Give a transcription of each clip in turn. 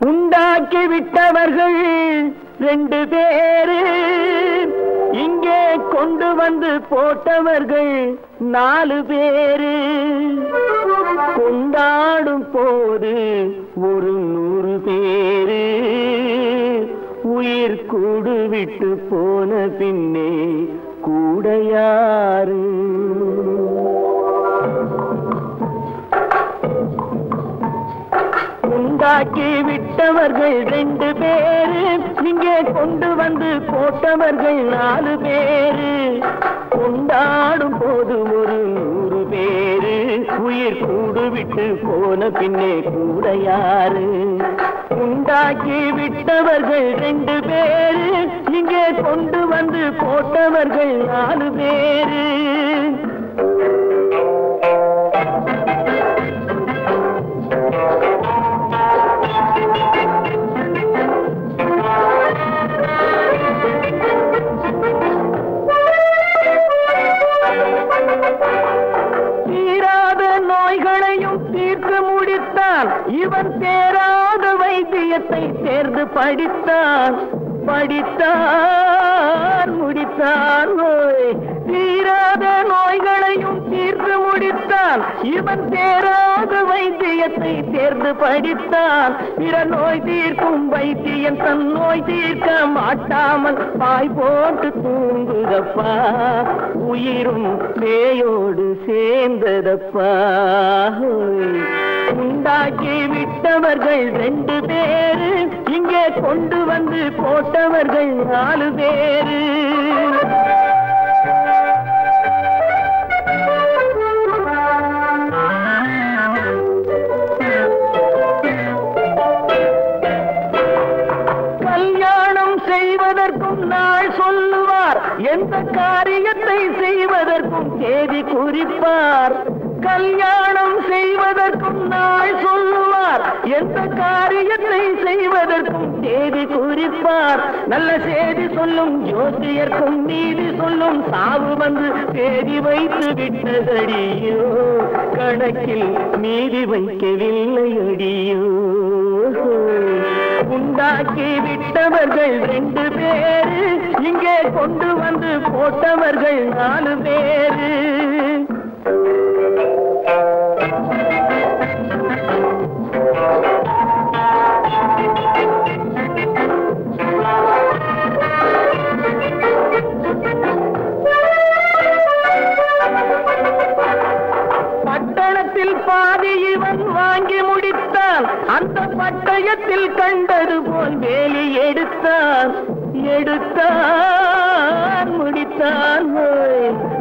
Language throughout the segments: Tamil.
உண்டாக்கி விட்டவர்கள் ரெண்டு பேரு. இங்கே கொண்டு வந்து போட்டவர்கள் நாலு பேரு. கொண்டாடும் போது ஒரு நூறு பேரு. உயிர் கூடு விட்டு போன பின்னே கூட யாரு? உண்டாக்கி விட்டவர்கள் ரெண்டு பேரு. இங்கே கொண்டு வந்து போட்டவர்கள் நாலு பேரு. கொண்டாடும் போது ஒரு நூறு பேரு. உயிர் கூடு விட்டு போன பின்னே கூட யாரு? உண்டாக்கி விட்டவர்கள் ரெண்டு பேரு. இங்கே கொண்டு வந்து போட்டவர்கள் நாலு பேரு. படித்து முடித்தான். இவன் தேராத வைத்தியத்தை தேர்ந்து படித்தான். படித்தான் முடித்தான். நோய் தீராத நோய்களையும் தீர்த்து முடித்தான் இவன் தேராத வைத்தியத்தை தேர்ந்து படித்தான் பிற நோய் தீர்க்கும் வைத்தியன் தன் நோய் தீர்க்க மாட்டாமல் பாய் போட்டு தூங்குதப்பா. உயிரும் பேயோடு சேர்ந்ததப்பா. உண்டாக்கி விட்டவர்கள் ரெண்டு பேரு இங்கே கொண்டு வந்து போட்டவர்கள் நாலு பேரு. எந்த காரியத்தை செய்வதற்கும் தேதி குறிப்பார். கல்யாணம் செய்வதற்கும் நாள் சொல்லுவார். எந்த காரியத்தை செய்வதற்கும் தேதி குறிப்பார். நல்ல செய்தி சொல்லும் ஜோசியர்க்கும் நீதி சொல்லும் சாவு வந்து தேதி வைத்து விட்டதடியோ. கணக்கில் மீதி வைக்கவில்லை அடியோ உண்டாக்கி விட்டவர்கள் ரெண்டு பேரு. இங்கே கொண்டு வந்து போட்டவர்கள் நாலு பேரு. பட்டயத்தில் கண்டது போல் வேலி எடுத்தார் எடுத்தார் முடித்தார்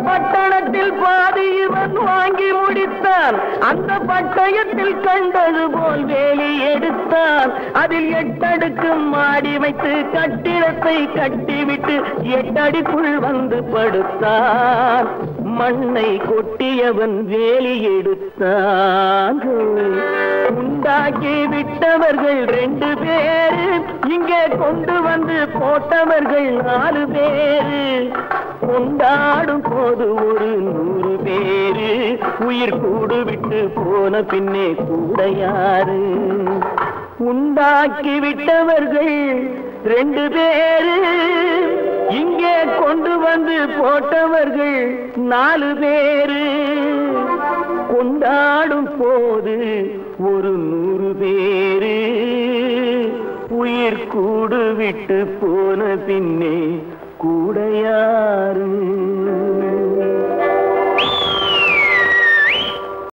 பட்டணத்தில் பாதி இவன் வாங்கி முடித்தான். அந்த பட்டயத்தில் கண்டது போல் வேலி எடுத்தான். அதில் எட்டடுக்கு மாடி வைத்து கட்டிடத்தை கட்டிவிட்டு எட்டடிக்குள் வந்து படுத்தான். மண்ணை கொட்டியவன் வேலி எடுத்தான். உண்டாக்கி விட்டவர்கள் ரெண்டு பேரு இங்கே கொண்டு வந்து போட்டவர்கள் நாலு பேரு. கொண்டாடும் போது ஒரு நூறு பேரு உயிர் கூடு விட்டு போன பின்னே கூட யாரு? உண்டாக்கி விட்டவர்கள் ரெண்டு பேரு இங்கே கொண்டு வந்து போட்டவர்கள் நாலு பேரு. கொண்டாடும் போது ஒரு நூறு பேரு. உயிர் கூடு விட்டு போன பின்னே கூட யாரு?